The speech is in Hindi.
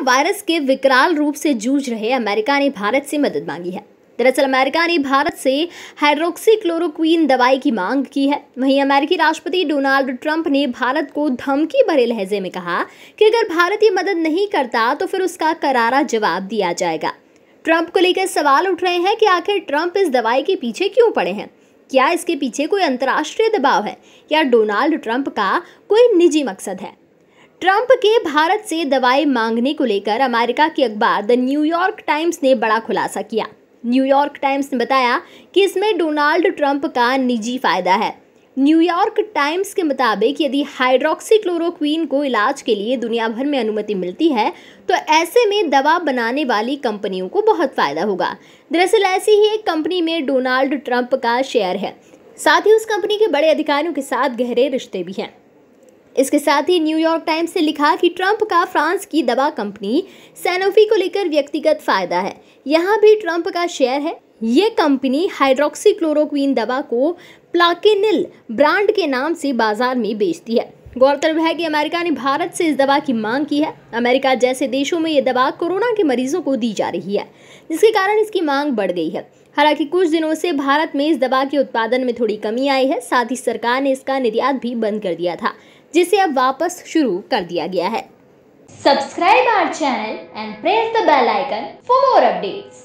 वायरस के विकराल रूप से जूझ रहे अमेरिका ने भारत से मदद मांगी है। दरअसल अमेरिका ने भारत से हाइड्रोक्सीक्लोरोक्वीन दवाई की मांग की है। वहीं अमेरिकी राष्ट्रपति डोनाल्ड ट्रंप ने भारत को धमकी भरे लहजे में कहा कि अगर भारत ये मदद नहीं करता तो फिर उसका करारा जवाब दिया जाएगा। ट्रंप को लेकर सवाल उठ रहे हैं कि आखिर ट्रंप इस दवाई के पीछे क्यों पड़े हैं? क्या इसके पीछे कोई अंतर्राष्ट्रीय दबाव है? या डोनाल्ड ट्रंप का कोई निजी मकसद है? ट्रंप के भारत से दवाई मांगने को लेकर अमेरिका के अखबार द न्यूयॉर्क टाइम्स ने बड़ा खुलासा किया। न्यूयॉर्क टाइम्स ने बताया कि इसमें डोनाल्ड ट्रंप का निजी फ़ायदा है। न्यूयॉर्क टाइम्स के मुताबिक यदि हाइड्रोक्सीक्लोरोक्वीन को इलाज के लिए दुनिया भर में अनुमति मिलती है तो ऐसे में दवा बनाने वाली कंपनियों को बहुत फ़ायदा होगा। दरअसल ऐसी ही एक कंपनी में डोनाल्ड ट्रंप का शेयर है। साथ ही उस कंपनी के बड़े अधिकारियों के साथ गहरे रिश्ते भी हैं। इसके साथ ही न्यूयॉर्क टाइम्स ने लिखा कि ट्रंप का फ्रांस की दवा कंपनी सैनोफी को लेकर व्यक्तिगत फ़ायदा है। यहाँ भी ट्रंप का शेयर है। ये कंपनी हाइड्रोक्सीक्लोरोक्वीन दवा को प्लाकेनिल ब्रांड के नाम से बाज़ार में बेचती है। गौरतलब है कि अमेरिका ने भारत से इस दवा की मांग की है। अमेरिका जैसे देशों में ये दवा कोरोना के मरीजों को दी जा रही है, जिसके कारण इसकी मांग बढ़ गई है। हालाँकि कुछ दिनों से भारत में इस दवा के उत्पादन में थोड़ी कमी आई है। साथ ही सरकार ने इसका निर्यात भी बंद कर दिया था। जिसे अब वापस शुरू कर दिया गया है। Subscribe our channel and press the bell icon for more updates